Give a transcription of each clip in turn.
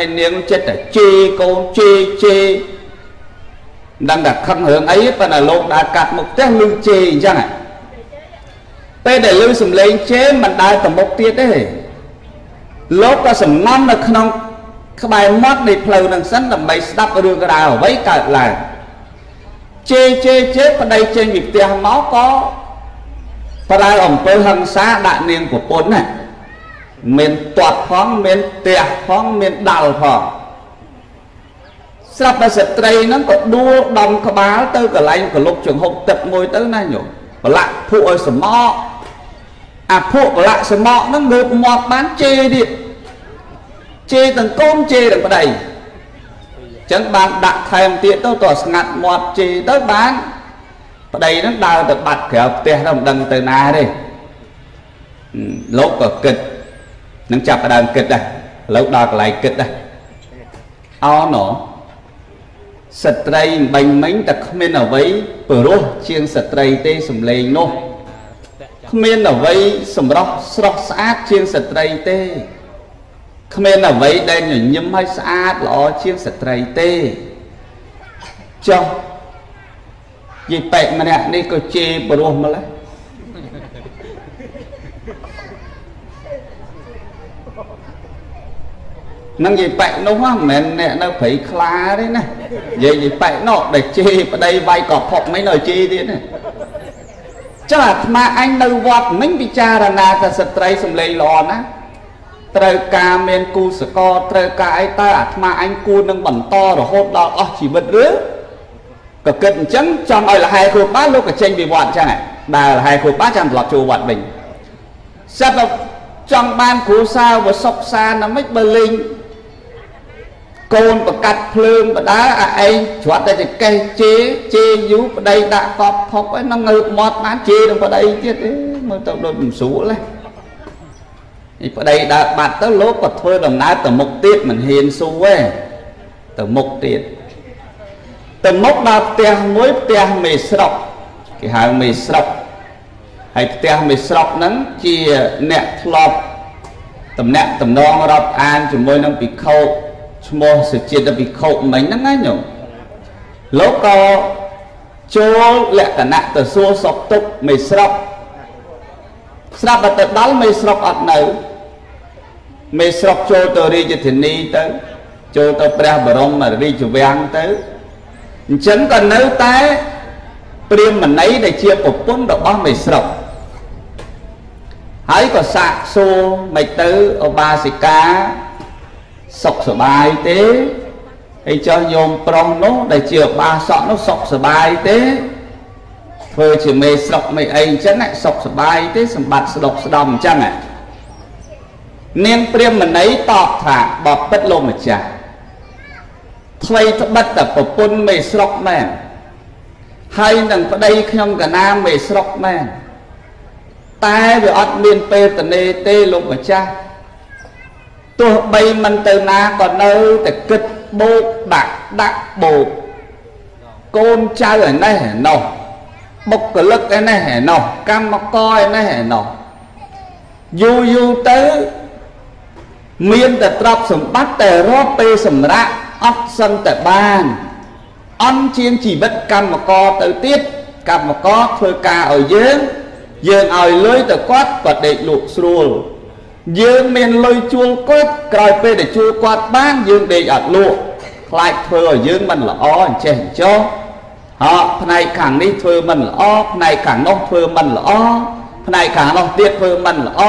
ហើយនាងចិត្តតែជេរកូនជេរជេរដឹងតែខឹងរឿងអីប៉ុន្តែលោកដើរកាត់មុខផ្ទះលឺជេរអញ្ចឹងពេលដែលលឺសំឡេងជេរមិនដើរទៅមុខទៀតទេលោកក៏សំងំនៅក្នុងក្បែរមាត់នៃផ្លូវនឹងសិនដើម្បីស្ដាប់រឿងរ៉ាវអ្វីកើតឡើងជេរជេរជេរប្តីចេញពីផ្ទះមកក៏ប្រើអំពើហិង្សាដាក់នាងប្រពន្ធណា មានទាត់ផងមានផ្ទះផងមានដាល់ផងស្រាប់តែស្ត្រីហ្នឹងក៏ដួលដំក្បាលទៅកន្លែងកលុកចង្ហុកទឹកមួយទៅណាញោមប្រឡាក់ភក់ឲ្យសមក់អាភក់ប្រឡាក់សមក់ហ្នឹងងើបមាត់បានជេរទៀតជេរទាំងកូនជេរទាំងប្តីចឹងបានដាក់ថែមទៀតទៅតើស្ងាត់មាត់ជេរទៅបានប្តីហ្នឹងដើរទៅបាត់ក្រៅផ្ទះទៅមិនដឹងទៅណាទេលោកក៏គិត នឹងចាប់ដើមគិតដែរលោកដល់កន្លែងគិតដែរអោណោស្ត្រីបាញ់មិញតែគ្មានអ្វីព្រោះជាងស្ត្រីទេសំឡេងនោះគ្មានអ្វីសម្រស់ស្រស់ស្អាតជាងស្ត្រីទេគ្មានអ្វីដែលញញឹមហើយស្អាតល្អជាងស្ត្រីទេចុះយាយប៉ែកម្នាក់នេះក៏ជេរព្រោះម្លេះ នឹងយាយប៉ែកនោះមិនមែនអ្នកនៅព្រៃខ្លាទេណានិយាយយាយប៉ែកនោះដែលជេរប្តីវាយកផុកមិននៅជេរទៀតណាចុះអាត្មាអញនៅវត្តមិញពិចារណាថាស្ត្រីសំឡេងល្អណាស់ត្រូវការមានគូសកលត្រូវការអីតើអាត្មាអញគួរនឹងបន្តរហូតដល់អស់ជីវិតឬក៏គិតអញ្ចឹងចង់ឲ្យលហែគ្រូបាលោកក៏ចេញពីវត្តអញ្ចឹងដើរលហែគ្រូបាចាំត្រឡប់ចូលវត្តវិញសិតចង់បានគ្រូសាវសុខសានណាមិនបើលេង កូនប្រកាត់ភ្លើងបដាអាឯងច្រត់តែចកេះជេជេយូប្តីដាក់កប់ផុកឯនឹងងើបមាត់បានជេនឹងប្តីទៀតមើលទៅដូចមិនស្រួលទេនេះប្តីដើរបាត់ទៅលោកក៏ធ្វើដំណើរទៅមុខទៀតមិនហ៊ានស៊ូទេទៅមុខទៀតទៅមុខដល់ផ្ទះមួយផ្ទះមេស្រុកគេហៅមេស្រុកហើយផ្ទះមេស្រុកហ្នឹងជាអ្នកធ្លាប់តំណាក់តំណងរាប់អានជាមួយនឹងភិក្ខុ ឈ្មោះសុចិត្តភិក្ខុមិញហ្នឹងណាញោមលោកក៏ចូលលក្ខណៈទៅសួរសុខទុក្ខមេស្រុកស្រាប់តែទៅដល់មេស្រុកអត់នៅមេស្រុកចូលទៅរាជធានីទៅ ចូលទៅព្រះបរមរាជវាំងទៅអញ្ចឹងក៏នៅតែព្រាមមណីដែលជាប្រពន្ធរបស់មេស្រុកហើយក៏សាកសួរមិនទៅឧបាសិកា សុខសบายទេហើយចុះញោមប្រុសនោះដែលជាបាសក់នោះសុខសบายទេធ្វើជាមេស្រុកមេអីអញ្ចឹងសុខសบายទេសម្បត្តិស្ដុកស្ដំអញ្ចឹងនាងព្រាមមណីតបថាបបិទ្ធលោកម្ចាស់ថ្មីត្បិតតែប្រពន្ធមេស្រុកមែនហើយនឹងប្តីខ្ញុំកណាមេស្រុកមែនតែវាអត់មានពេលតនេទេលោកម្ចាស់ ទោះបីមិនទៅណាក៏នៅតែគិតបោកដាក់ដាក់បោកកូនចៅឯនេះឯណោះបុគ្គលិកឯនេះឯណោះកម្មករឯនេះឯណោះយូរយូរទៅមានតែទ្រព្យសម្បត្តិតែរាប់ពេលសម្រាប់អត់សឹងតែបានអន់ជាងជីវិតកម្មករទៅទៀតកម្មករធ្វើការឲ្យយើងយើងឲ្យលុយទៅគាត់គាត់ដេកលក់ស្រួល យើងមានលុយជួលគាត់ក្រោយពេលដែលជួលគាត់បានយើងដេកអត់លក់ខ្លាចធ្វើឲ្យយើងមិនល្អអញ្ចេះអញ្ចោះហោផ្នែកខាងនេះធ្វើមិនល្អផ្នែកខាងនោះធ្វើមិនល្អផ្នែកខាងនោះទៀតធ្វើមិនល្អ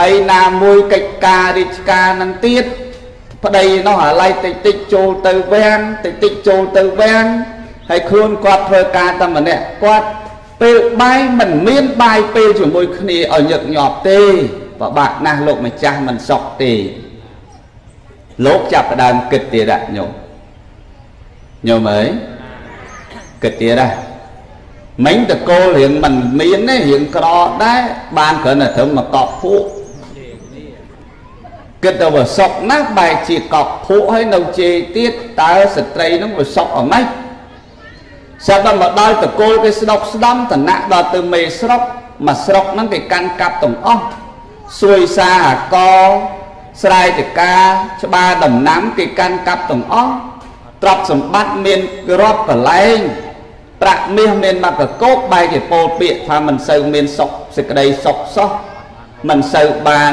ហើយណាមួយកិច្ចការរាជការនឹងទៀតប្តីនោះអាឡ័យតិចតិចចូលទៅវាំងតិចតិចចូលទៅវាំងហើយខ្លួនគាត់ធ្វើការតែម្នាក់គាត់ពេលបាយមិនមានបាយពេលជាមួយគ្នាឲ្យញឹកញាប់ទេ ពិបាកណាស់លោកម្ចាស់មិនសុខទេលោកចាប់ផ្ដើមគិតទៀតដាក់ញោមញោមអើយគិតទៀតដែរមិញតកូលរៀងមិនមានទេរៀងក្រដែរបានគ្រាន់តែត្រឹមមកកប់ពួកគិតទៅវាសុកណាស់បែរជាកប់ភក់ហើយនៅជេរទៀតតើស្ត្រីនឹងវាសុកអម៉េចសាប់ដល់មកដល់តកូលគេស្ដុកស្ដំតណៈដល់ទៅមេស្រុកមកស្រុកហ្នឹងគេកាន់កាប់ទាំងអស់ សួយសាអាកស្រែតកាច្បារដំណាំគេកាន់កាប់ទាំងអស់ទ្រព្យសម្បត្តិមានរាប់កលែងប្រាក់មាសមានមកកកោកបែរជាពោលពាក្យថាមិនសូវមានសុខសេចក្តីសុខសោះមិនសូវបាន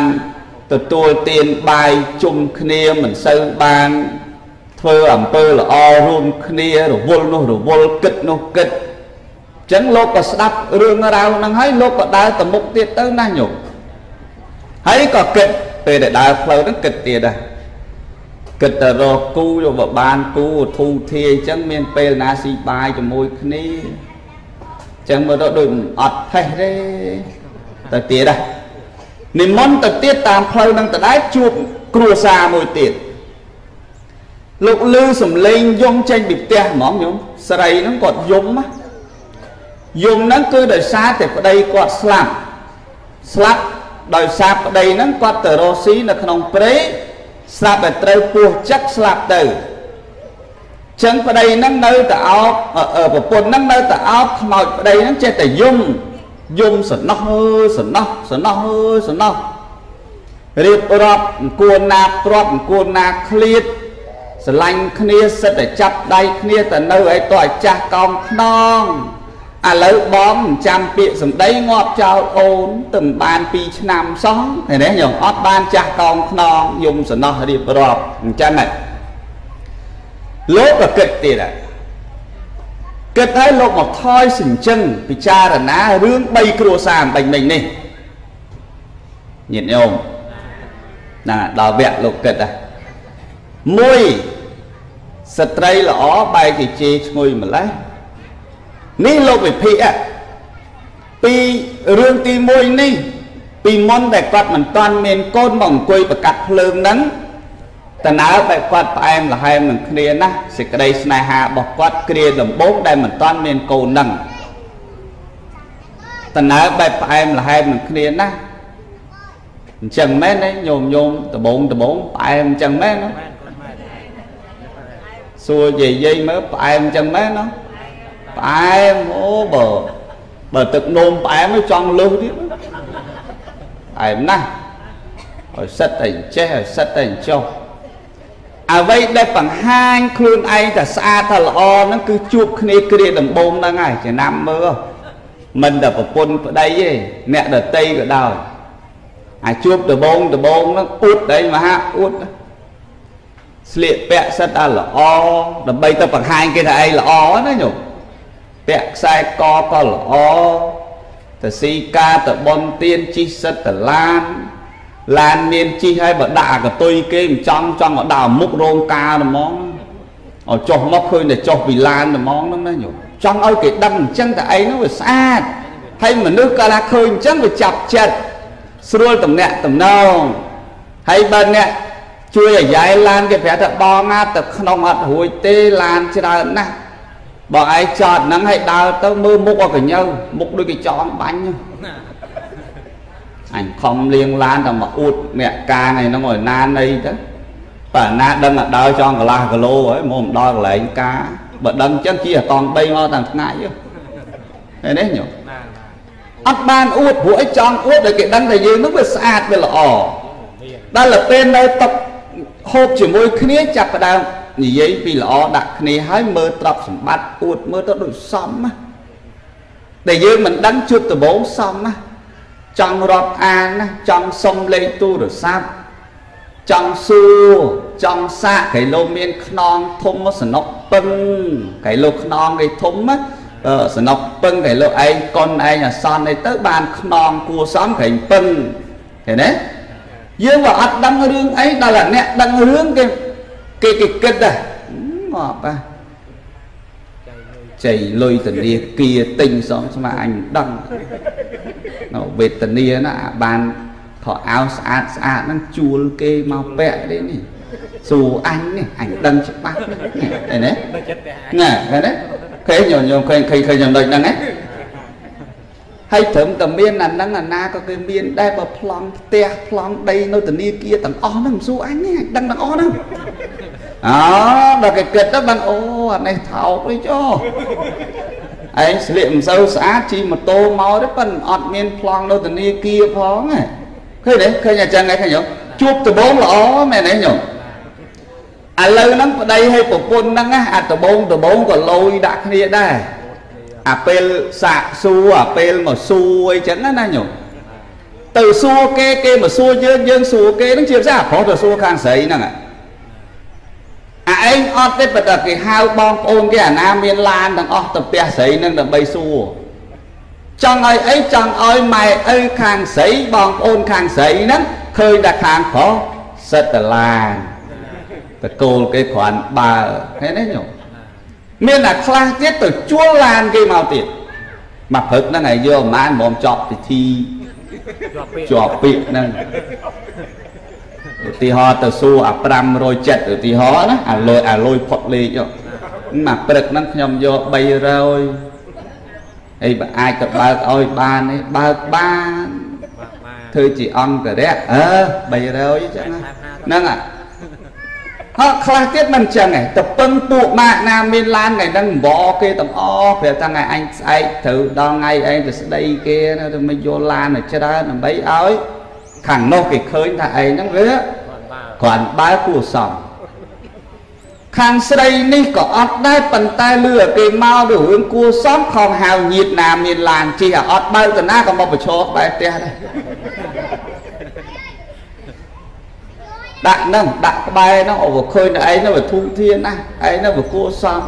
ទទួលទានបាយជុំគ្នាមិនសូវបានធ្វើអំពើល្អរួមគ្នារវល់នោះរវល់គិតនោះគិតអញ្ចឹងលោកក៏ស្ដាប់រឿងរ៉ាវហ្នឹងហើយលោកក៏ដើរទៅមុខទៀតទៅណាញោម ហើយក៏គិតពេលដែលដើរផ្លូវហ្នឹងគិតទៀតដែរគិតទៅរកគូយកបបានគូធូធាអញ្ចឹងមានពេលណាស៊ីបាយជាមួយគ្នាអញ្ចឹងមើលទៅដូចអត់ផេះទេទៅទៀតដែរនិមន្តទៅទៀតតាមផ្លូវនឹងដដែលជួបគ្រួសារមួយទៀតលោកលឺសំឡេងយំចេញពីផ្ទះហ្មងញោមស្រីហ្នឹងគាត់យំណាយំហ្នឹងគឺដោយសារតែប្តីគាត់ស្លាប់ស្លាប់ ដោយសារប្តីហ្នឹងគាត់ទៅរស់ស៊ីនៅក្នុងព្រៃស្លាប់តែត្រូវពោះចឹកស្លាប់ទៅចឹងប្តីហ្នឹងនៅតែអោបប្រពន្ធហ្នឹងនៅតែអោបខ្មោចប្តីហ្នឹងចេះតែយំយំសំណោះអើយសំណោះសំណោះអើយសំណោះរៀបរាប់អង្គួនណាព្រាត់អង្គួនណាឃ្លៀតស្រឡាញ់គ្នាសិតតែចាប់ដៃគ្នាទៅនៅឲ្យតឲ្យចាស់កោមខ្នង ឥឡូវបងចាំពាក្យសម្ដីងាប់ចោលអូនទៅបាន2ឆ្នាំសោះឃើញទេញោមអត់បានចាស់កោមខ្នងយំសំណោះរៀបរាប់អញ្ចឹងហ៎លោកក៏គិតទៀតហ៎គិតហើយលោកមកថយសិញ្ជឹងពិចារណារឿង3គ្រួសារបាញ់មិញនេះញាតិញោមណាដល់វគ្គលោកគិតហ៎មួយស្ត្រីល្អបែរជាជេរឈ្ងុយម្លេះ នេះលោកវិភាគពីរឿងទី1នេះ ពីមុនដែលគាត់មិនតាន់មានកូនមកអង្គុយប្រកាត់ភ្លើងហ្នឹងតើបែបគាត់ផ្អែមល្ហែមនឹងគ្នាណាសេចក្តីស្នេហារបស់គាត់គ្រាដំបូងដែលមិនតាន់មានកូនហ្នឹងតើបែបផ្អែមល្ហែមនឹងគ្នាណាអញ្ចឹងមែនទេញោមញោមដបងដបងផ្អែមអញ្ចឹងមែនណាសួរយាយយាយមើលផ្អែមអញ្ចឹងមែនណា ផ្អែមអូបើបើទឹកនោមផ្អែមចង់លើសទៀតផ្អែមណាស់ឲ្យសិតតែចេះឲ្យសិតតែចុះអ្វីដែលបង្ហាញខ្លួនឯងតែស្អាតតែល្អហ្នឹងគឺជួបគ្នាគ្រាដំបូងហ្នឹងហើយចំណាំមើលមិនតែប្រពន្ធប្តីទេអ្នកដតីក៏ដោយអាចជួបដំបងដំបងហ្នឹងអួតដែរមហាអួតស្លៀកពាក់សិតតែល្អដើម្បីទៅបង្ហាញគេថាឯងល្អណាញោម ពាក់ខ្សែកក៏ល្អទៅស៊ីការទៅបនទៀនជីសិតតឡានឡានមានជីហើយបើដាក់អាកតុយគេមិនចង់ចង់មកដាក់មុខរោងការហ្មងឲ្យចុះមកឃើញតែចុះពីឡានហ្មងហ្នឹងណាញោមចង់ឲ្យគេដឹងអញ្ចឹងតែឯងហ្នឹងវាស្អាតហើយមនុស្សកាលណាឃើញអញ្ចឹងវាចាប់ចិត្តស្រួលតំណាក់តំណងហើយបើអ្នកជួយអាយ៉ៃឡានគេប្រាប់ថាបងណាទៅក្នុងអត់រួចទេឡានច្រើនណាស់ បងឯងចតហ្នឹងឲ្យដើរទៅមើលមុខឲ្យកញ្ញើមុខដូចគេចងបាញ់អញខំលៀងឡានតែមកអួតអ្នកការថ្ងៃហ្នឹងឲ្យណានអីទៅបើណាដឹងតែដើរចង់កន្លះគីឡូហើយមកដល់កន្លែងការបើដឹងចឹងជាអតង3មកតាំងថ្ងៃហ្នឹងនេះញោមអត់បានអួតព្រោះអីចង់អួតដែលគេដឹងតែយើងនឹងវាស្អាតវាល្អដល់ទៅពេលនៅតុហូបជាមួយគ្នាចាប់ផ្ដើម និយាយពីល្អដាក់គ្នាហើយមើលទ្រព្យសម្បត្តិអួតមើលទៅដូចសមណាដែលយើងមិនដឹងជួបដំបងសមណាចង់រាប់អានណាចង់សុំលេខទូរស័ព្ទចង់សួរចង់សាកគេលោកមានខ្នងធំសនុកពឹងគេលោកខ្នងគេធំណាសនុកពឹងគេលោកឯងកុនឯងអសន្នអីទៅបានខ្នងគួសមក្រែងពឹងឃើញទេយើងក៏អត់ដឹងរឿងអីដល់តែអ្នកដឹងរឿងគេ គេគេគិតដែរមកបាទចៃលុយធនាគារទិញសំស្មាអញដឹងនៅវេទនាណាបានខោអាវស្អាតស្អាតហ្នឹងជួលគេមកពាក់ទេនេះសួរអញនេះអញដឹងច្បាស់នេះឃើញទេណាឃើញទេឃើញញោមញោមឃើញឃើញឃើញចំណុចហ្នឹងណាហហើយត្រឹមតែមានអាហ្នឹងអាណាក៏គេមានដែរបើប្លង់ផ្ទះប្លង់ដីនៅធនាគារទាំងអស់ហ្នឹងមិនសួរអញទេអញដឹងទាំងអស់ហ្នឹង អូដល់គេគិតទៅបានអូអានេះថោកទេចុះឯងស្លៀកមិនសូវស្អាតជិះម៉ូតូមកទេប៉ិនអត់មានប្លង់នៅធនាគារផងហ៎ឃើញទេឃើញអញ្ចឹងឯងឃើញទេជួបដបងល្អមែនទេញោមឥឡូវហ្នឹងប្តីឲ្យប្រពន្ធហ្នឹងអាដបងដបងក៏លយដាក់គ្នាដែរអាពេលសាកសួរអាពេលមកសួរអីចឹងណាញោមទៅសួរគេគេមកសួរយើងយើងសួរគេហ្នឹងជាភាសាប្រុសទៅសួរខាងស្រីហ្នឹងអា ឯងអត់ទេប៉ុន្តែគេហៅបងប្អូនគេអាណាមានឡានទាំងអស់ទៅផ្ទះស្រីហ្នឹងដើម្បីសួរចង់ឲ្យអីចង់ឲ្យម៉ែឪខាងស្រីបងប្អូនខាងស្រីហ្នឹងឃើញតែខាងប្រុសសិតតឡានតកូលគេគ្រាន់បើឃើញទេញោមមានតែខ្លះទៀតទៅជួលឡានគេមកទៀតមកព្រឹកហ្នឹងឲ្យយកប្រហែលមុំចប់ពិធីជាប់ពាក្យហ្នឹងឧ ទាហរណ៍ទៅសួរអា507ឧទាហរណ៍ណាអាលុយអាលុយផុតលេខមកព្រឹកហ្នឹងខ្ញុំយក300អីបើអាចទៅបើកឲ្យបានទេបើកបានធ្វើជាអង្គរៈអឺ300អញ្ចឹងហ្នឹងហើយខ្លះទៀតមិនអញ្ចឹងឯងទៅពឹងពួកម៉ាក់ណាមានឡានថ្ងៃហ្នឹងបអគេទាំងអស់ព្រោះថាថ្ងៃអញស្អែកត្រូវដល់ថ្ងៃឯងទៅស្ដីគេទៅមិនយកឡានទៅច្រើនដើម្បីឲ្យខាងនោះគេឃើញថាឯងហ្នឹងវា គ្រាន់បើគួសមខាងស្រីនេះក៏អត់ដែរប៉ុន្តែលឺគេមកទៅរឿងគួសមខំហៅញាតណាមានឡានជិះអត់បើកទៅណាក៏មកប្រឈរបែរផ្ទះដែរដាក់ហ្នឹងដាក់ក្បែរហ្នឹងអូឃើញតែឯងហ្នឹងវាធូរធានណាឯងហ្នឹងវាគួសម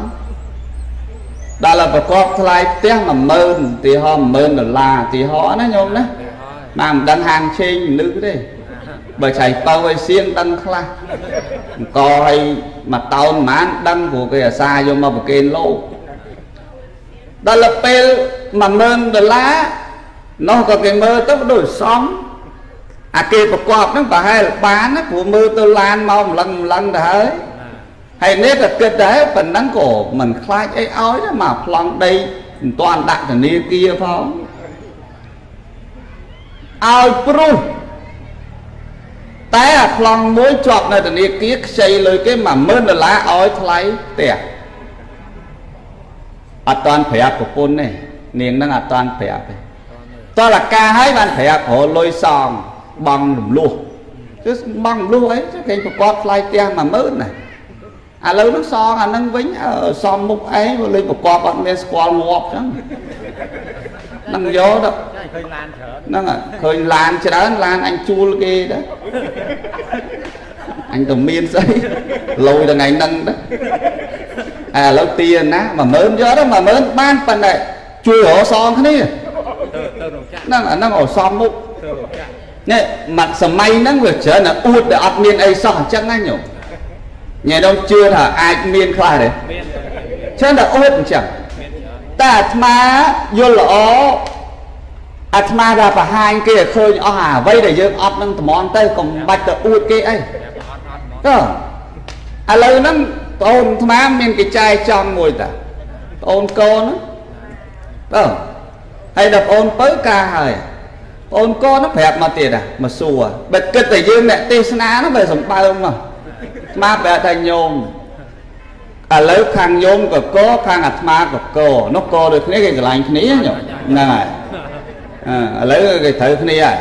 ដល់តែប្រកបថ្លៃផ្ទះ10000ឧទាហរណ៍10000ដុល្លារឧទាហរណ៍ណាញោមណាមកមិនដឹងហាងឆេងមនុស្សទេ បើឆៃបើឲ្យសៀងដឹងខ្លះអង្គឲ្យមកតោនប្រហែលដឹងព្រោះគេអាសាយកមកប្រគេនលោកដល់ពេល10000ដុល្លារនោះក៏គេមើលទៅដូចសំអាគេប្រកបហ្នឹងប្រហែលបានណាព្រោះមើលទៅឡានមកម្លឹងម្លឹងទៅហើយហើយនេះក៏គិតដែរប៉ុណ្ណឹងក៏មិនខ្លាចអីឲ្យណាមកប្លង់ដីមិនទាន់ដាក់ធនាគារផងឲ្យព្រោះ តែអាប្លង់មួយជាប់នៅធនាគារខ្ចីលុយគេ10000ដុល្លារឲ្យថ្លៃផ្ទះអត់តាន់ប្រាប់ប្រពន្ធទេនាងនឹងអត់តាន់ប្រាប់ទេតលកាឲ្យបានប្រាប់រលុយសងបងរំលោះគឺបងរំលោះអីគេប្រកបថ្លៃផ្ទះ10000ណាឥឡូវនោះសងអានឹងវិញសំមុខឯងលេខប្រកបអត់មានស្គាល់ងាប់ចឹង នឹងយកទៅឃើញឡានច្រើនហ្នឹងឃើញឡានច្រើនឡានអញជួលគេដែរអញទៅមានស្អីលយថ្ងៃហ្នឹងដែរឥឡូវទាណា10000យកទៅ10000បានប៉ុន្តែជួយរកសងគ្នាហ្នឹងអាហ្នឹងអសំមុខនេះមកសម័យហ្នឹងវាច្រើនតែអួតតែអត់មានអីសោះអញ្ចឹងណាញោមញ៉ែដងជឿថាអាចមានខ្លះទេមានច្រើនតែអួតអញ្ចឹងតែ អាត្មាយល់ល្អអាត្មាថាបង្ហាញគេឲ្យឃើញអស់អាអ្វីដែលយើងអត់នឹងតម្រន់ទៅកុំបាច់ទៅអួតគេអីតើឥឡូវហ្នឹងបងអូនអាត្មាមានគេចែកចំមួយតាបងអូនកូនតើហើយដល់បងអូនពៅការហើយបងអូនកូនហ្នឹងប្រាប់មកទៀតណាមកសួរបើគិតតែយើងអ្នកទេសនាហ្នឹងបើសម្បើមមកស្មាប្រាប់ថាញោម ឥឡូវខាងញោមកកខាងអាត្មាកកនោះកដូចគ្នាគេឆ្លាញ់គ្នាញោមហ្នឹងហើយឥឡូវគេត្រូវគ្នាហើយ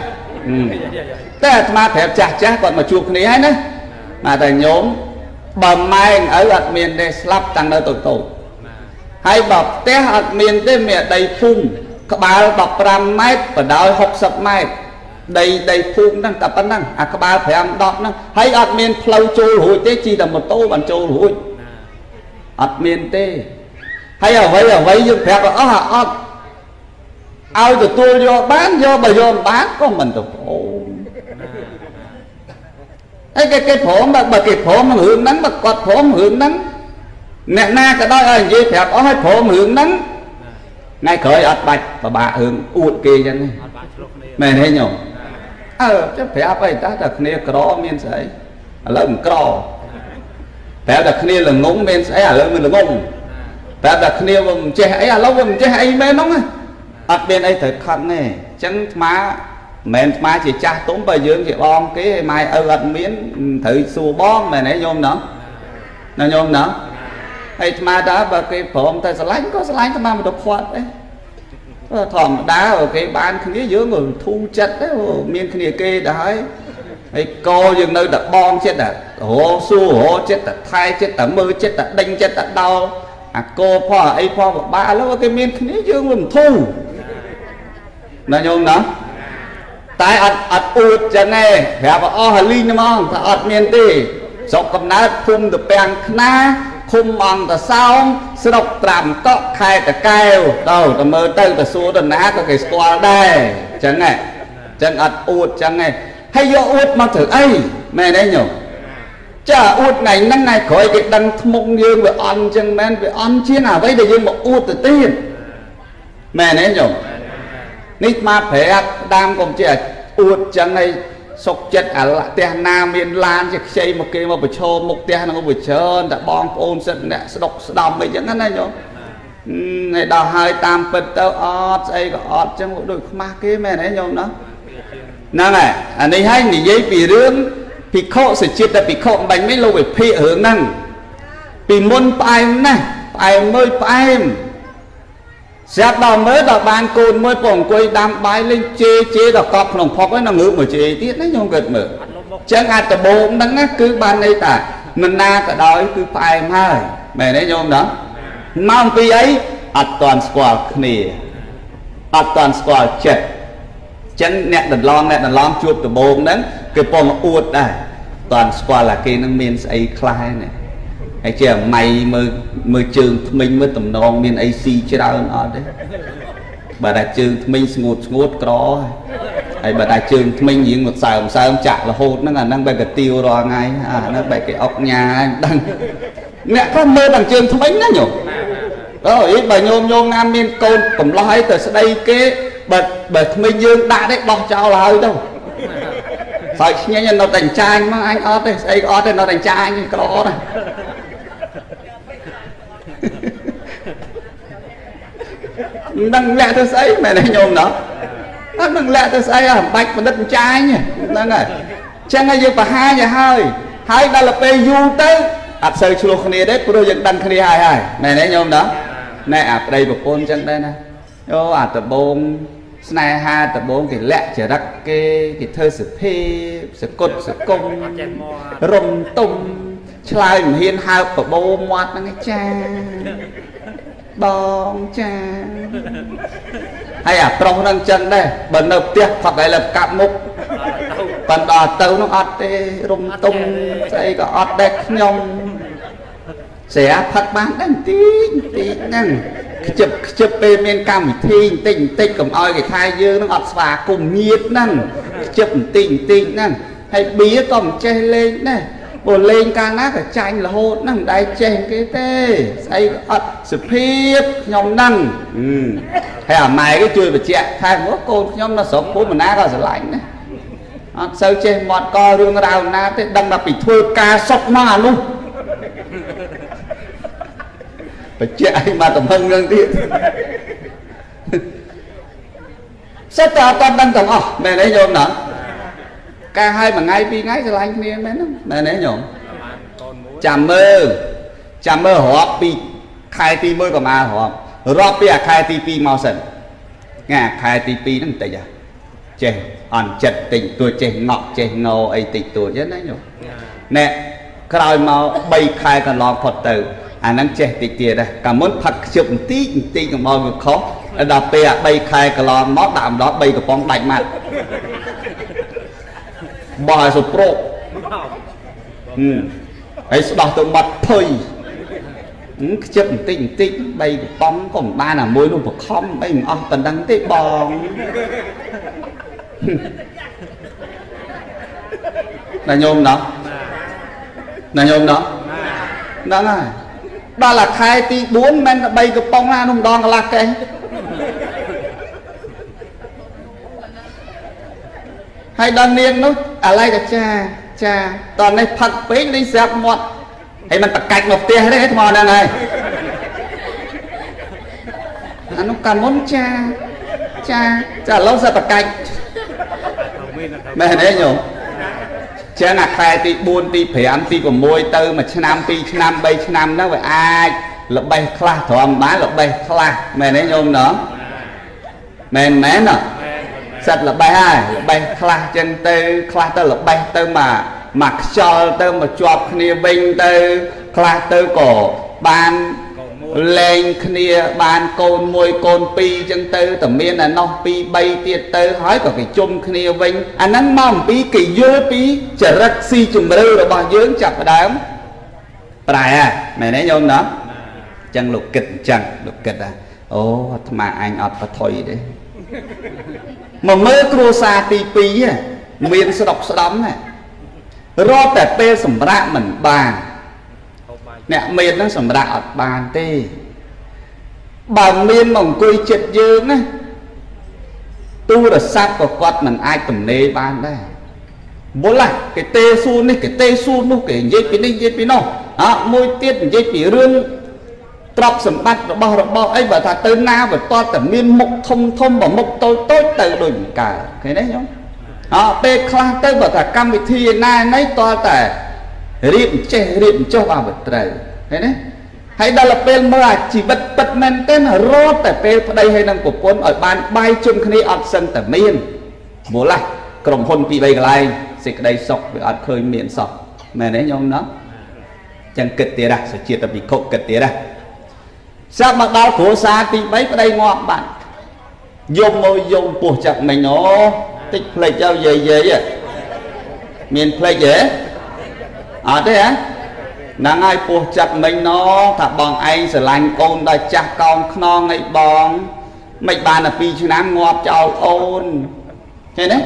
តែអាត្មាប្រាប់ចាស់ចាស់គាត់មកជួបគ្នាហើយណាមកតែញោមបើម៉ែឪអត់មានទេស្លាប់តាំងនៅតូចតូចហើយបើផ្ទះអត់មានទេមានដីភូមិក្បាល15ម៉ែត្របដោយ60ម៉ែត្រដីដីភូមិហ្នឹងតែប៉ុណ្ណឹងអាក្បាល5 10ហ្នឹងហើយអត់មានផ្លូវចូលរួចទេជិះតែម៉ូតូបានចូលរួច អត់មានទេហើយអ្វីអ្វីយើងប្រាប់អស់អត់ឲ្យទទួលយកបានយកបើយកមិនបានក៏មិនទៅព្រមហើយគេគេព្រមបើគេព្រមនឹងរឿងហ្នឹងបើគាត់ព្រមរឿងហ្នឹងអ្នកណាក៏ដោយឲ្យនិយាយប្រាប់អស់ឲ្យព្រមរឿងហ្នឹងថ្ងៃក្រោយអត់បាច់ពិបាករឿងអួតគេចឹងទេអត់បាច់ឆ្លុះគ្នាមែនទេញោមអើចាំប្រាប់អីតាតែគ្នាក្រមានស្អីឥឡូវមិនក្រ ប្រាប់តែគ្នាល្ងងមានស្អីឥឡូវមានល្ងងប្រាប់តែគ្នាមិនចេះអីឥឡូវវាមិនចេះអីមែនហ្នឹងណាអត់មានអីត្រូវខឹងទេអញ្ចឹងស្មាមិនស្មាជាចាស់ទុំបើយើងជាបងគេហើយម៉ែឪអត់មានត្រូវសួរបងមែនទេញោមណោះណាញោមណោះហើយស្មាតើបើគេព្រមតែស្រឡាញ់ក៏ស្រឡាញ់ស្មាមិនទៅខ្វាត់ទេធម្មតាគេបានគ្នាយើងក៏ធូរចិត្តដែរមានគ្នាគេដែរ ហើយហើយកយើងនៅតែបងចិត្តតែរសួររចិត្តតែថែចិត្តតែមើលចិត្តតែដេញចិត្តតែដល់អាកោផងអីផងពិបាកឥឡូវគេមានគ្នាយើងមិនធូរណាញោមណាតែអត់អត់អួតចឹងទេប្រាប់អស់ហើយលីងហ្មងថាអត់មានទេស្រុកកំណើតភូមិតពាំងខ្នាឃុំអង្គតសោមស្រុកត្រាំកក់ខេត្តតកែវទៅទៅមើលទៅទៅសួរទៅណាក៏គេស្គាល់ដែរចឹងហ៎ចឹងអត់អួតចឹងហ៎ ហើយយកអួតមកធ្វើអីមែនទេញោមចាអួតថ្ងៃហ្នឹងថ្ងៃក្រោយគេដឹងធ្មុកយើងវាអន់ចឹងមែនវាអន់ជាងអ្វីដែលយើងមកអួតទៅទៀតមែនទេញោមនេះស្មាប្រាប់ដាមកុំចេះអួតចឹងហើយសុកចិត្តអាផ្ទះណាមានឡានជាខ្ចីមកគេមកប្រឈមមុខផ្ទះហ្នឹងវាច្រើនតែបងប្អូនសិតអ្នកស្ដុកស្ដំអីចឹងណាញោមហើយដល់ហើយតាមពិតទៅអត់ស្អីក៏អត់ចឹងដូចខ្មាស់គេមែនទេញោមណា ហ្នឹងហើយអានេះហើយនិយាយពីរឿងភិក្ខុសជាតិតែភិក្ខុបាញ់មិញលោកវិភាគរឿងហ្នឹងពីមុនផ្អែមណាស់ផ្អែមមើលផ្អែមស្រាប់ដល់មើលដល់បានកូនមួយពងអង្គុយដាំបាយលេងជេរជេរដល់កប់ក្នុងផុកហើយនឹងងើបមកជេរទៀតណាខ្ញុំគិតមើលចឹងអាចដបងហ្នឹងណាគឺបានន័យថានរណាក៏ដោយគឺផ្អែមហើយមែនទេញោមណាមកអំពីអីអត់តាន់ស្គាល់គ្នាអត់តាន់ស្គាល់ចិត្ត ចឹងអ្នកដន្លងអ្នកដន្លងជួបដបងហ្នឹងគេពងអួតដែរតាន់ស្គាល់ថាគេនឹងមានស្អីខ្លះហ្នឹងហើយជាម៉ៃមើលមើលជើងថ្មិញមើលតំណងមានអីស៊ីច្រើនអត់ទេបើតែជើងថ្មិញស្ងួតស្ងួតក្រហើយបើតែជើងថ្មិញរៀងមកសើមសើមចាក់រហូតហ្នឹងអាហ្នឹងបែកកាទៀវរាល់ថ្ងៃអាហ្នឹងបែកគេអុកញ៉ាមិនដឹងអ្នកក៏មើលតែជើងថ្មិញណាញោមអូអីបើញោមញោមណាមានកូនកំឡោះអីទៅស្ដីគេ បើបើថ្មិញយើងដាក់ទេបោះចោលហើយទៅសើចឆ្ងាញ់នៅតែចាញមកអញអត់ទេស្អីក៏អត់ទេនៅតែចាញក្រណាមិនដឹងលាក់ទៅស្អីមែនទេញោមណោះអត់ដឹងលាក់ទៅស្អីអត់បាច់បណ្ឌិតចាញហ្នឹងហើយចឹងហើយយើងបង្ហាញឲ្យហើយហើយដល់ទៅពេលយូរទៅអត់សូវឆ្លោះគ្នាទេព្រោះយើងដឹងគ្នាហើយហើយមែនទេញោមណោះណែអាប្តីប្រពន្ធចឹងដែរណាយោអាដបង ស្នេហាដបងគេលាក់ចរិតគេគេធ្វើសុភាពសគុតសគុំរំទុំឆ្លើយមិនហ៊ានហើបបបោមាត់ហ្នឹងចាបងចាហើយអាប្រុសហ្នឹងចឹងដែរបើនៅផ្ទះផឹកឲ្យលើកាប់មុខប៉ុន្តែដល់ទៅនោះអត់ទេរំទុំស្អីក៏អត់ដែរខ្ញុំស្រាផឹកបានដែរបន្តិចបន្តិចហ្នឹង ខ្ជិបខ្ជិបពេលមានកម្មវិធីបន្តិចបន្តិចកុំឲ្យគេថាយើងនឹងអត់ស្វាគមន៍ញាតហ្នឹងខ្ជិបបន្តិចបន្តិចហ្នឹងហើយបៀក៏មិនចេះលេងដែរព្រោះលេងកាលណាក៏ចាញ់រហូតហ្នឹងមិនដែលចេះគេទេស្អីក៏អត់សុភាពខ្ញុំហ្នឹងហើយអាម៉ែគេជួយបញ្ជាក់ថាមកកូនខ្ញុំនៅស្រុកភូមិណាក៏ស្រឡាញ់ណាអត់សូវចេះមាត់ករឿងរ៉ាវណាទេដឹងតែពីធ្វើការសុកមកអានោះ បញ្ជាក់ឲ្យមកតំហឹងនឹងទៀតសិតតែអត់ដឹងទាំងអស់មែនទេញោមណាការឲ្យមួយថ្ងៃពីរថ្ងៃស្រឡាញ់គ្នាមែនទេមែនទេញោមចាំមើលចាំមើលរាប់ពីខែទី1ក៏មករាប់រាប់ពីអាខែទី2មកសិនងាខែទី2ហ្នឹងបន្តិចហ่ะចេះអន់ចិត្តតិចតួចចេះងក់ចេះងោអីតិចតួចហ្នឹងណាញោមណែក្រោយមក3ខែកន្លងផុតទៅ អាហ្នឹងចេះតិចទៀតដែរកាលមុនផឹកខ្ជិបបន្តិចបន្តិចកុំឲ្យវាខុសដល់ពេលអា3ខែកន្លងមកដាក់ម្ដង3កំប៉ុងដាច់ម៉ាត់បោះឲ្យសុប្រកហើយស្ដោះទៅបាត់ភ័យខ្ជិបបន្តិចបន្តិចបីកំប៉ុងក៏មិនបានអាមួយនោះបខំបីមិនអស់ប៉ុណ្ណឹងទេបងណាញោមណោះណាញោមណោះហ្នឹងហើយ ដល់អាខែទី4មិនតែ3កំប៉ុងណានោះម្ដងកន្លះកេះហើយដល់នាងនោះអាឡៃតាចាចាតនេះផឹកពេកលេងស្រាប់មាត់ហើយมันតកាច់មកផ្ទះទេថ្មហ្នឹងហើយអានោះកាលមុនចាចាចាឥឡូវសិតតកាច់មែនទេញោម ចឹងអាខែទី4ទី5ទី6ទៅមួយឆ្នាំ2ឆ្នាំ3ឆ្នាំហ្នឹងវាអាចល្បេះខ្លះធម្មតាល្បេះខ្លះមែនទេញោមណោះមែនមែនណោះសិតល្បេះហើយល្បេះខ្លះចឹងទៅខ្លះទៅល្បេះទៅមកមកខ្យល់ទៅមកជាប់គ្នាវិញទៅខ្លះទៅក៏បាន លែងគ្នាបានកូនមួយកូនពីរចឹងទៅតែមានអានោះពីរ3ទៀតទៅហើយក៏គេជុំគ្នាវិញអាហ្នឹងមកអំពីគេយល់ពីចរិតស៊ីជំរឿរបស់យើងចាប់ផ្ដើមប្រែហ៎មែនទេញោមណាចឹងលោកគិតអញ្ចឹងលោកគិតថាអូអាត្មាអញអត់បថុយទេមកមើលគ្រួសារទី2មានស្ដុកស្ដំណារត់តែពេលសម្រាប់មិនបាន អ្នកមានហ្នឹងសម្រាប់អត់បានទេបើមានមកអង្គុយចិត្តយើងណាទូរស័ព្ទក៏គាត់មិនអាចទំនេរបានដែរបុលាគេទេសួរនេះគេទេសួរនោះគេនិយាយពីនេះនិយាយពីនោះអើមួយទៀតនិយាយពីរឿងទ្រព្យសម្បត្តិរបស់របស់អីបើថាទៅណាបន្ទាត់តែមានមុខធំធំបើមុខតូចតូចទៅដូចមិនកើតឃើញទេញោមអើពេលខ្លះទៅបើថាកម្មវិធីណាណីតើតែ រៀបចេះរៀបចុះឲ្យវាត្រូវឃើញទេហើយដល់ពេលមើលអាជីវិតពិតមែនទែនរត់តែពេលប្តីហើយនឹងប្រពន្ធឲ្យបានបាយជុំគ្នាអត់សឹងតែមានមូលះក្រុមហ៊ុនពី3កន្លែងសេចក្តីសុខវាអត់ឃើញមានសោះមែនទេញោមណាចឹងគិតទៀតហ่ะសុជាតិពិខុគិតទៀតហ่ะចាប់មកដល់គ្រួសារទី3ប្តីងាប់បាត់យំមកយំពោះចាក់មិញអូតិចផ្លេចទៅយាយយាយមានផ្លេចទេ អត់ទេហ៎ហ្នឹងហើយពោះចិត្តមិញណថាបងឯងស្រឡាញ់កូនដល់ចាស់កោងខ្នងអីបង មិនបានតែ2ឆ្នាំងាប់ចោលអូនឃើញទេ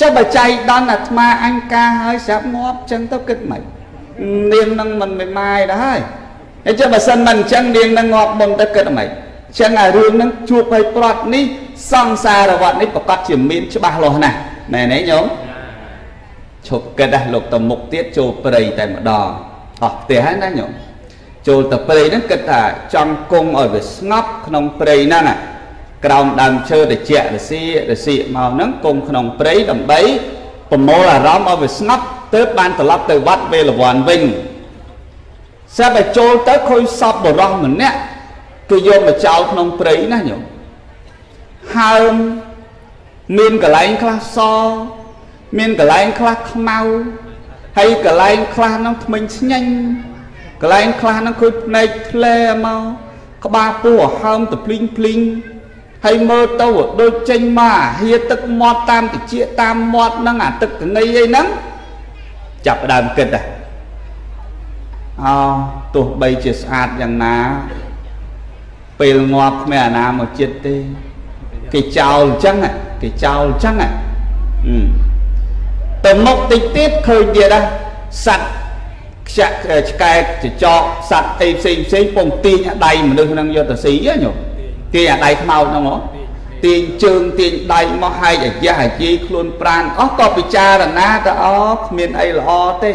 ចុះបើចៃដន្យអាត្មាអញការហើយស្រាប់ងាប់ចឹងទៅគិតមិននាងនឹងមិនមិនម៉ាយដែរហើយហើយចុះបើសិនមិនអញ្ចឹងនាងនឹងងាប់មុនទៅគិតមិនចឹងអារឿងនឹងជួបឲ្យប្រត់នេះសង្សារវត្តនេះប្រកាសជាមានច្បាស់លាស់ណាស់មែនទេញោម ឈប់គិតណាលោកតមុខទៀតចូលព្រៃតែម្ដងអស់ផ្ទះហើយណាញោមចូលទៅព្រៃហ្នឹងគិតថាចង់គង់ឲ្យវាស្ងប់ក្នុងព្រៃហ្នឹងក្រោមដើមឈើតិចរសៀរសៀមកហ្នឹងគង់ក្នុងព្រៃដើម្បីប្រមូលអារម្មណ៍ឲ្យវាស្ងប់ទើបបានត្រឡប់ទៅវត្តវេលវ័នវិញស្រាប់តែចូលទៅឃើញសពបរោះម្នាក់គឺយកមកចោលក្នុងព្រៃណាញោមហើមមានកន្លែងខ្លះស មានកន្លែងខ្លះខ្មៅហើយកន្លែងខ្លះហ្នឹងថ្មិញស្ញាញ់កន្លែងខ្លះហ្នឹងឃើញភ្នែកធ្លែមកក្បាលពោះហើមទៅភ្លីងភ្លីងហើយមើលទៅដូចចេញមកអាហៀទឹកមាត់តាមតិចតាមមាត់ហ្នឹងអាទឹកកងីអីហ្នឹងចាប់ដើមគិតដែរអោទោះបីជាស្អាតយ៉ាងណា ពេលងាប់គ្មានអាណាមកចិត្តទេ គេចោលអញ្ចឹងគេចោលអញ្ចឹងអឺ ទៅមុខតិចទៀតឃើញទៀតដែរសัตว์ខ្ចាក់ឆ្កែចចកសัตว์អីផ្សេងផ្សេងពងទាញអាដៃមនុស្សនឹងយកទៅស៊ីញោមទាញអាដៃខ្មោចហ្នឹងហ៎ទាញជើងទាញដៃមកហែកអាយះអាជីខ្លួនប្រានអស់ក៏ពិចារណាទៅអគ្មានអីល្អទេ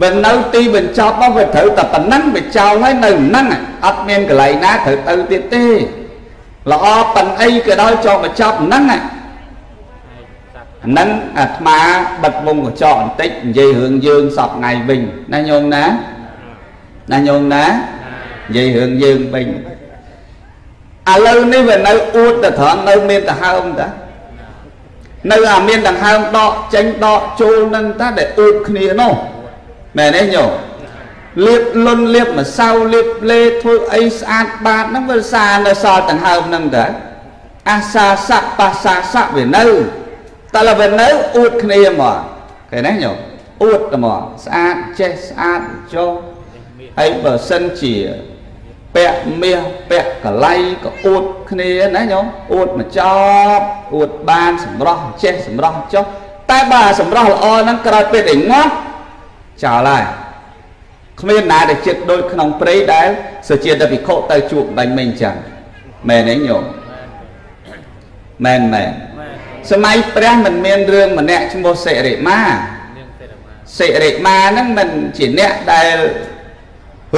បើនៅទីបញ្ចប់មកវាត្រូវតែប៉ុណ្ណឹងវាចោលហើយនៅហ្នឹងអត់មានកន្លែងណាត្រូវទៅទៀតទេល្អប៉ុណ្អីក៏ដោយចោលបញ្ចប់ហ្នឹង ហ្នឹងអាត្មាបិទមុំកញ្ចក់បន្តិចនិយាយរឿងយើងសពថ្ងៃវិញណាញោមណាណាញោមណានិយាយរឿងយើងវិញឥឡូវនេះវានៅអួតតែត្រង់នៅមានដង្ហើមតានៅអាមានដង្ហើមដកចេញដកចូលនឹងតាដែលអួតគ្នានោះមែនទេញោមលៀបលុនលៀបម្សៅលៀបលេធ្វើអីស្អាតបាតហ្នឹងវាសានៅសល់ដង្ហើមហ្នឹងតាអាសាសៈបាសាសៈវានៅ តែលវិញនៅអួតគ្នាមកឃើញទេញោមអួតតែមកស្អាតចេះស្អាតចុះហើយបើសិនជាពាក់មាសពាក់កលៃក៏អួតគ្នាណាញោមអួតមកចប់អួតបានសម្រស់ចេះសម្រស់ចុះតែបើសម្រស់ល្អហ្នឹងក្រោយពេលដែលងាប់ចោលហើយគ្មានណាដែលចិត្តដូចក្នុងព្រៃដែលសុជាតិភិក្ខុទៅជួបបាញ់មិញចឹងមែនទេញោមមែនមែន សម័យព្រះមិនមានរឿងម្នាក់ឈ្មោះសិរិមាសិរិមាហ្នឹងមិនជាអ្នកដែល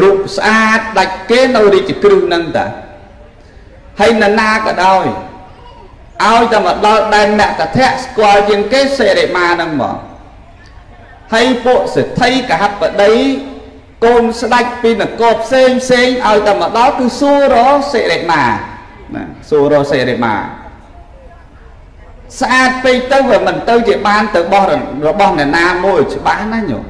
រូបស្អាតដាច់គេនៅរាជគ្រឹះហ្នឹងតាហើយនរណាក៏ដោយឲ្យតែមកដល់ដែនអ្នកតធៈស្គាល់ជាងគេសេរិមាហ្នឹងមកហើយពួកសិទ្ធិកហបតីកូនស្ដេចពីនគរផ្សេងផ្សេងឲ្យតែមកដល់គឺសួររសិរិមាណាសួររសិរិមា ស្អាតពេកទៅវាមិនទៅជាបានទៅបោះរបស់អ្នកណាមួយច្បាស់ណាញោម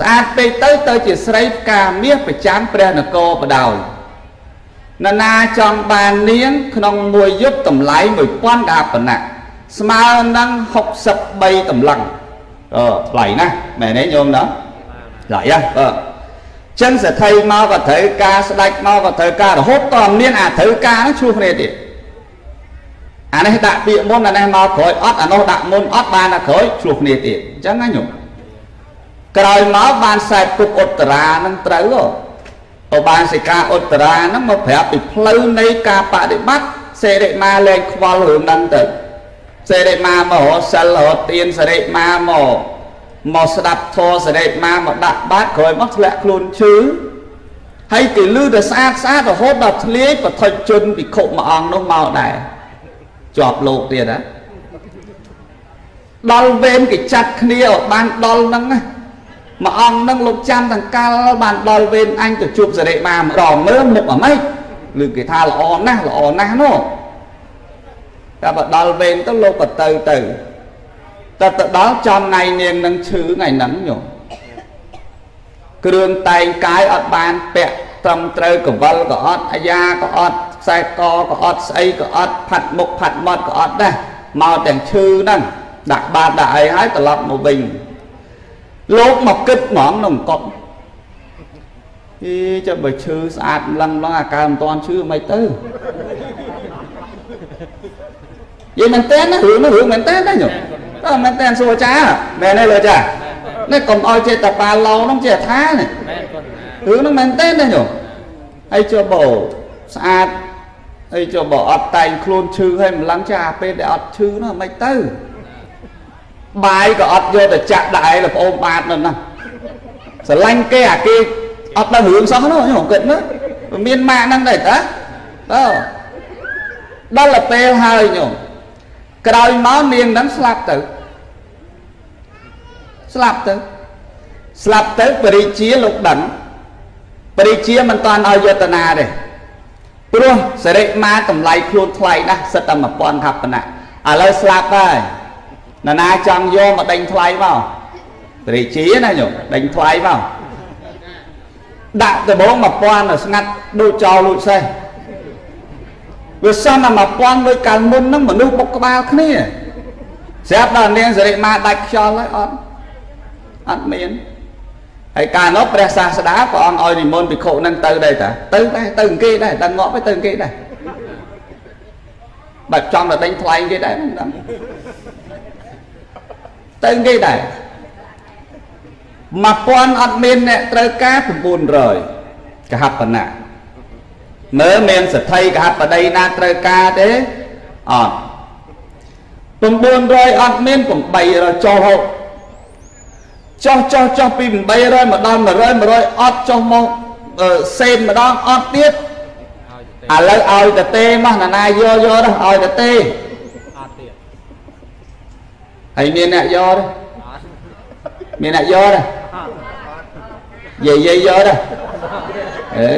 ស្អាតពេកទៅទៅជាស្រីផ្កាមាសប្រចាំព្រះនគរបដោយនរណាចង់បាននាង ក្នុងមួយយុទ្ធតម្លៃ1000កាបណៈស្មើនឹង63តម្លឹងអឺថ្លៃណាស់មែនទេញោមណាថ្លៃហ៎អឺចឹងសេដ្ឋីមកក៏ត្រូវការស្ដាច់មកក៏ត្រូវការរហូតតមានអាត្រូវការហ្នឹងឆ្លោះគ្នាទៀត អានេះដាក់ពាក្យមុនអានេះមកក្រោយអត់អានោះដាក់មុនអត់បានតែក្រោយឆ្លោះគ្នាទៀតអញ្ចឹងណាញោមក្រោយមកបានខ្សែពុកឧត្តរានឹងត្រូវឧបានសិកាឧត្តរាហ្នឹងមកប្រាប់ពីផ្លូវនៃការបដិបត្តិសេរិមាលែងខ្វល់រឿងហ្នឹងទៅសេរិមាមករកសិលរកទានសេរិមាមកមកស្ដាប់ធម៌សេរិមាមកដាក់បាតក្រោយមកធ្លាក់ខ្លួនឈឺហើយគេលឺតែស្អាតស្អាតរហូតដល់ធ្លាយបឋិជនពិខុមួយអង្គនោះមកដែរ ជាប់លោកទៀតណាដល់វេនគេចាត់គ្នាឲ្យបានដល់ហ្នឹងណាមួយអង្គនឹងលោកចាំតង្កលបានដល់វេនអញទៅជួបសរិមាម្ដងមើលមុខអាម៉េចឬគេថាល្អណាស់ល្អណាស់នោះតែបើដល់វេនទៅលោកក៏ទៅទៅតែទៅដល់ចំថ្ងៃនាងនឹងឈឺថ្ងៃហ្នឹងញោមគ្រឿងតែងកាយអត់បានពាក់ត្រឹមត្រូវកវលក៏អត់អាយ៉ាក៏អត់ ខ្សែកក៏អត់ស្អីក៏អត់ផាត់មុខផាត់មាត់ក៏អត់ដែរមកទាំងឈឺហ្នឹងដាក់បាតដាក់អីហើយត្រឡប់មកវិញលោកមកគិតហ្មងក្នុងកប់អីចាំបើឈឺស្អាតម្លឹងឡងអាកើមិនតាន់ឈឺមិនទៅនិយាយមែនតើរឿងនោះរឿងមែនតើណាញោមតើមែនតើសួរចាមែនទេលើចានេះកុំឲ្យចេះតែប៉ាឡោនោះចេះថានេះរឿងនោះមែនតើណាញោមហើយចុះបើស្អាត ហើយចុះបើអត់តែងខ្លួនឈឺហើយម្លឹងចាអាពេលដែលអត់ឈឺនោះមិនទៅបាយក៏អត់យកទៅចាក់ដាក់ឯងលប្អូនបាទនោះណាស្រឡាញ់គេអាគេអត់ដឹងរឿងសោះនោះខ្ញុំគិតមើលមានម៉ាក់ហ្នឹងដែរតាតើដល់ទៅពេលហើយញោមក្រោយមកនាងហ្នឹងស្លាប់ទៅស្លាប់ទៅស្លាប់ទៅបរិជាលោកដឹងបរិជាមិនតាន់ឲ្យយតនាទេ ព្រោះសរិមាតម្លៃខ្លួនថ្លៃណាស់សិតតែ1000ថាបណៈឥឡូវស្លាប់ហើយនរណាចង់យកមកដេញថ្លៃមកព្រះជាណាញោមដេញថ្លៃមកដាក់ដបង1000ស្ងាត់ដូចចោលលូចសេះវាសន្ម1000ដូចកាលមុនហ្នឹងមនុស្សបុកក្បាលគ្នាស្រាប់ដល់នាងសរិមាដាច់ខ្យល់ហើយអត់អត់មាន ហើយកាលនោះព្រះសាស្តាព្រះអង្គឲ្យនិមន្តភិក្ខុនឹងទៅដែរតាទៅដែរទៅគេដែរដល់ងាប់ទៅគេដែរបើចង់ទៅដេញថ្លៃគេដែរមិនដឹងទៅគេដែរ1000អត់មានអ្នកត្រូវការ900កហបណៈមើលមានសទ្ធិកហបដីណាត្រូវការទេអត់900អត់មាន800ចុះហូត ចុះចុះចុះពី800មកដល់100 100អត់ចុះមកសេនម្ដងអត់ទៀតឥឡូវឲ្យតទេមកណានាយកយកទៅឲ្យតទេហើយមានអ្នកយកទេមានអ្នកយកទេយាយយាយយកទេអេ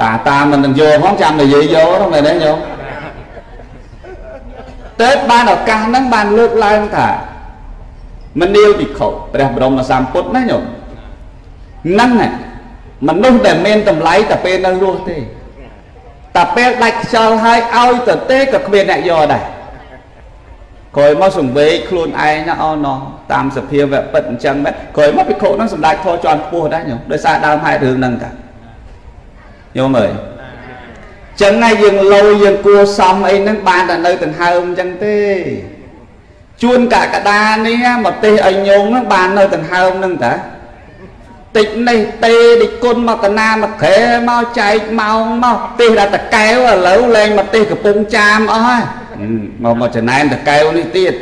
តាតាមិននឹងយកផងចាំតែយាយយកហ្នឹងមែនទេញោមទៅបានឱកាសហ្នឹងបានលើកឡើងថា មនាលភិក្ខុព្រះបរមសម្ពុទ្ធណាញោមហ្នឹងមនុស្សដែលមានតម្លៃតែពេលនៅរស់ទេតែពេលដាច់ខ្យល់ហើយឲ្យទៅទេក៏គ្មានអ្នកយកដែរក្រោយមកសង្វេកខ្លួនឯងណាអូនណោះតាមសភាវៈពិតអញ្ចឹងមែនក្រោយមកភិក្ខុនឹងសម្ដេចធរជាន់ខ្ពស់ដែរញោមដោយសារដើមហេតុរឿងហ្នឹងតាញោមអើយចឹងហើយយើងលោយើងគួសមអីហ្នឹងបានតែនៅដង្ហើមអញ្ចឹងទេ ជួនកកដានេះមកទេសឲ្យញោមហ្នឹងបាននៅដង្ហើមហ្នឹងតាតិចនេះទេតិចគុណមកកណាមកក្រែមកចែកម៉ោងមកទេសដល់តកែវឥឡូវលែងមកទេសកំពង់ចាមអស់ហើយមកមកចំណែនតកែវនេះទៀត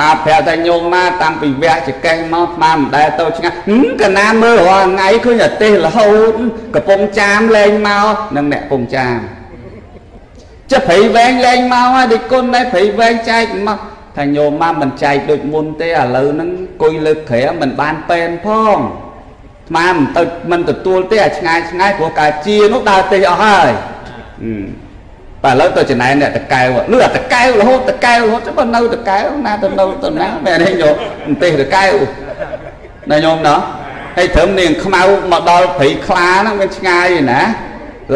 មកប្រាប់តែញោមមកតាំងពីវះចកេះមកស្មានមិនដែលទៅឆ្ងាយកណាមើលរាល់ថ្ងៃឃើញតែទេសរហូតកំពង់ចាមលែងមកនឹងអ្នកកំពង់ចាមចិត្តព្រៃវែងលែងមកហើយដូចគុណដែរព្រៃវែងចែកមក ថាញោមមកមិនចែកដូចមុនទេឥឡូវហ្នឹងអង្គុយលើកក្រែមិនបានពេនផងស្មានមិនទៅមិនទទួលទេអាឆ្ងាយឆ្ងាយព្រោះការជានោះដើរទេអស់ហើយបាទឥឡូវទៅចំណែនអ្នកតកែវលឺអាតកែវរហូតតកែវរហូតបើនៅតកែវណាទៅនៅទៅណាមែនទេញោមមិនទេតកែវណាញោមណោះហើយត្រឹមនាងខ្មៅមកដល់ព្រៃខ្លាហ្នឹងវាឆ្ងាយណា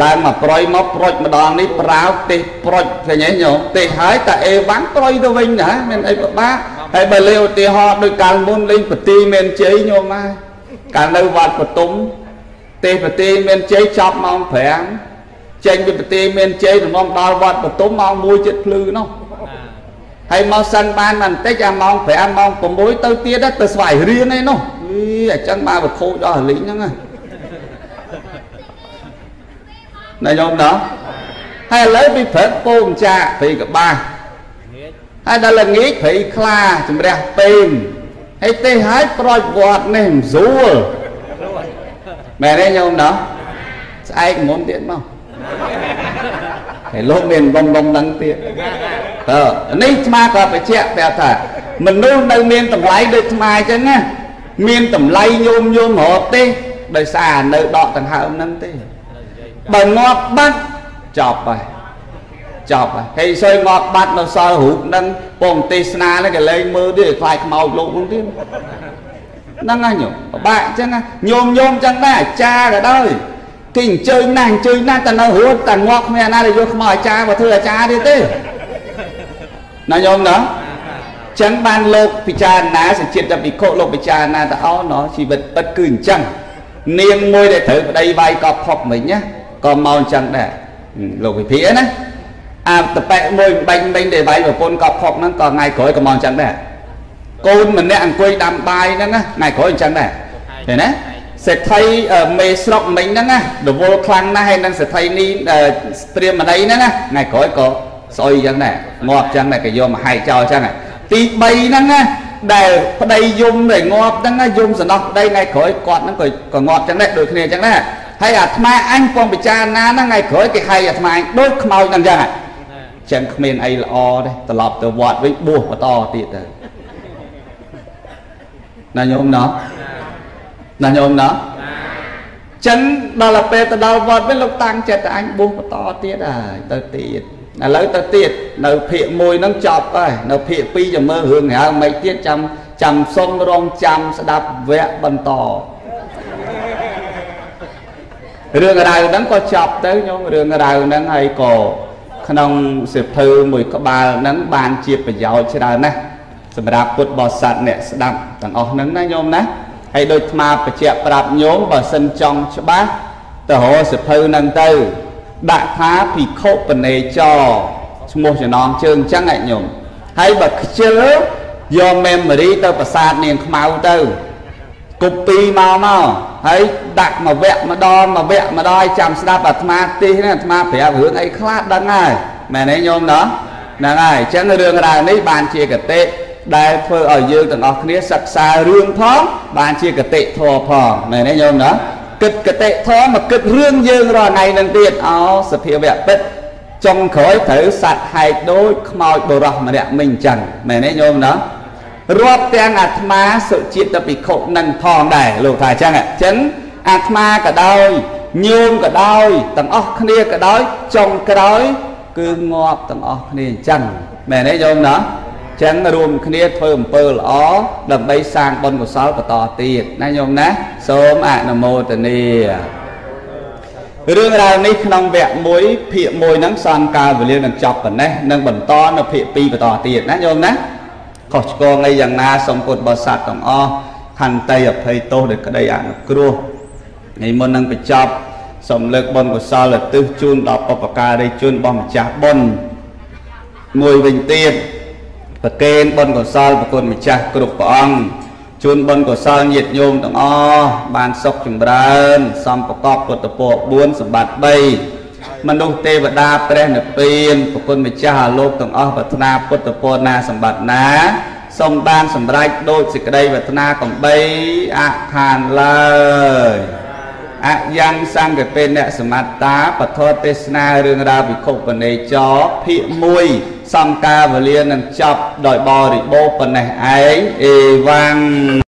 ឡើងមកប្រុយមកប្រុចម្ដងនេះប្រាវទេសប្រុចឃើញទេញោមទេសហើយតាអេវ៉ាំងប្រុយទៅវិញណាមានអីពិបាកហើយបើលេឧទាហរណ៍ដោយកាលមុនលេងពទីមានជ័យញោមមកកាលនៅវត្តបតុមទេសពទីមានជ័យចប់ម៉ោង5ចេញពីពទីមានជ័យរំលំដល់វត្តបតុមម៉ោង1ចិត្តភ្លឺនោះហើយមកសិនបានបន្តិចអាម៉ោង5ម៉ោង6ទៅទៀតទៅស្វ័យរៀនឯនោះអីអញ្ចឹងមកវខូចអស់លីងហ្នឹងណា ណាញោមណោះហើយឥឡូវពីព្រឹកពោមចាក់ព្រៃកបាសហើយដល់ល្ងាចព្រៃខ្លាជំរះពេងហើយទេហើយប្រោចវត្តនេះមិនស្រួលមែនទេញោមណោះស្អែកមុនទៀតមកហើយលោកមានបំបំដឹងទៀតតើនេះស្មាក៏បញ្ជាក់ប្រាប់ថាមនុស្សនៅមានតម្លៃដូចស្មាអញ្ចឹងណាមានតម្លៃញោមញោមរត់ទេដោយសារនៅដកដង្ហើមហ្នឹងទេ បើងាប់បាត់ចប់ហើយចប់ហើយហើយសើងាប់បាត់នៅសល់រូបនឹងពងទេសនាហ្នឹងគេលែងមើលទៀតខ្លាចខ្មោចលោកហ្នឹងទៀតហ្នឹងហើយញោមពិបាកអញ្ចឹងញោមញោមអញ្ចឹងដែរអាចារ្យក៏ដោយគេអញ្ជើញណាស់អញ្ជើញណាស់តែនៅរត់តែងាប់គ្មានអាណាដែលយកខ្មោចអាចារ្យមកធ្វើអាចារ្យទៀតទេណាញោមណាចឹងបានលោកពិចារណាសញ្ជាតិតែភិក្ខុលោកពិចារណាទៅអោណោះជីវិតពិតគឺអញ្ចឹងនាងមួយដែលត្រូវប្តីវាយកប់ផុកមិញណា ក៏មកអញ្ចឹងដែរលោកវិភាណាអាតប៉ែមួយបាញ់មិញដែលវាយប្រពន្ធកប់ផុកហ្នឹងក៏ថ្ងៃក្រោយក៏មកអញ្ចឹងដែរកូនម្នាក់អង្គុយដាំបាយហ្នឹងណាថ្ងៃក្រោយអញ្ចឹងដែរឃើញណាសេដ្ឋីមេស្រុកមិញហ្នឹងណារវល់ខ្លាំងណាស់ហើយនឹងសេដ្ឋីនេះព្រាមណីហ្នឹងណាថ្ងៃក្រោយក៏ស្អុយអញ្ចឹងដែរងាប់អញ្ចឹងដែរក៏យកមកហែកចោលអញ្ចឹងទី3ហ្នឹងណាដែលប្តីយំដែលងាប់ហ្នឹងយំសំណោះប្តីថ្ងៃក្រោយគាត់ហ្នឹងក៏ក៏ងាប់អញ្ចឹងដែរដូចគ្នាអញ្ចឹងដែរ ហើយអាត្មាអញពងពិចារណាហ្នឹងថ្ងៃក្រោយគេហៅអាត្មាអញដូចខ្មោចហ្នឹងចឹងចឹងគ្មានអីល្អទេត្រឡប់ទៅវត្តវិញបួសបន្តទៀតទៅណាញោមណោះណាញោមណោះចឹងដល់ពេលទៅដល់វត្តវិញលោកតាំងចិត្តអញបួសបន្តទៀតហើយទៅទៀតឥឡូវទៅទៀតនៅភាគ1ហ្នឹងចប់ហើយនៅភាគ2ចាំមើលរឿងហៅមិនទៀតចាំចាំសុំរងចាំស្ដាប់វគ្គបន្ត រឿងរ៉ាវហ្នឹងក៏ចប់ទៅញោមរឿងរ៉ាវហ្នឹងហើយក៏ក្នុងសិភៅមួយក្បាលហ្នឹងបានជាប្រយោជន៍ច្រើនណាស់សម្រាប់ពុទ្ធបរិស័ទអ្នកស្ដាប់ទាំងអស់ហ្នឹងណាញោមណាហើយដូចថ្មបច្ចៈប្រាប់ញោមបើសិនចង់ច្បាស់ទៅរកសិភៅហ្នឹងទៅ ដាក់ថាភិក្ខុបនេចរឈ្មោះចំណងជើងអញ្ចឹងឯងញោមហើយបើខ្ជិលយក memory ទៅប្រាសាទនាងខ្មៅទៅគប់ពីមកមក ហើយដាក់មួយវគ្គម្ដងមួយវគ្គម្ដងចាំស្ដាប់អាត្មាទីនេះអាត្មាប្រាប់រឿងអីខ្លះដឹងហើយមែនទេញោមណោះហ្នឹងហើយអញ្ចឹងរឿងរ៉ាវនេះបានជាកតិដែលធ្វើឲ្យយើងទាំងអស់គ្នាសិក្សារឿងផងបានជាកតិធម៌ផងមែនទេញោមណោះគិតកតិធម៌មកគិតរឿងយើងរាល់ថ្ងៃនឹងទៀតអោសភាវៈពិតចុងក្រោយត្រូវសัตว์ហែកដូចខ្មោចបរោះម្នាក់មិញអញ្ចឹងមែនទេញោមណោះ រាប់ទាំងអាត្មាសុជាតិភិក្ខុនឹងផងដែរលោកថាអញ្ចឹងអញ្ចឹងអាត្មាក៏ដោយញោមក៏ដោយទាំងអស់គ្នាក៏ដោយចុងក្រោយគឺងាប់ទាំងអស់គ្នាអញ្ចឹងមែនទេញោមណាចឹងរួមគ្នាធ្វើអំពើល្អដើម្បីសាងបុណ្យកុសលបន្តទៀតណាញោមណាសូមអនុមោទនារឿងរ៉ាវនេះក្នុងវគ្គ1ភាគ1ហ្នឹងសន្កាលវេលានឹងចប់ប៉ុណ្ណេះនឹងបន្តនៅភាគ2បន្តទៀតណាញោមណា ខុសឆ្គងអីយ៉ាងណាសូមពុទ្ធបរិស័ទទាំងអស់ខន្តីអភ័យទោសដោយក្តីអនុគ្រោះថ្ងៃមុននឹងបញ្ចប់សូមលើកបុណ្យកុសលឧទ្ទិសជូនដល់បុព្វការីជនរបស់ម្ចាស់បុណ្យមួយវិញទៀតប្រគេនបុណ្យកុសលប្រគុណម្ចាស់គ្រប់ព្រះអង្គជូនបុណ្យកុសលញាតិញោមទាំងអស់បានសុខចម្រើន សំប្រកបពុទ្ធពរ4សម្បត្តិ3 មនុស្សទេវតាព្រះនិព្វានប្រគុណម្ចាស់អាលោកទាំងអស់ប្រាថ្នាពុទ្ធពរណាសម្បត្តិណាសូមបានសម្រេចដោយសេចក្តីប្រាថ្នាកំបីអខានឡើយអយ៉ាងសង្កពេអ្នកសមត្តាបធរទេសនារឿងរ៉ាវវិខុបនេចរភាគ1សំការវលានឹងចប់ដោយបរិបូរណ៍ប៉ុណ្ណេះឯងអេវ៉ាំង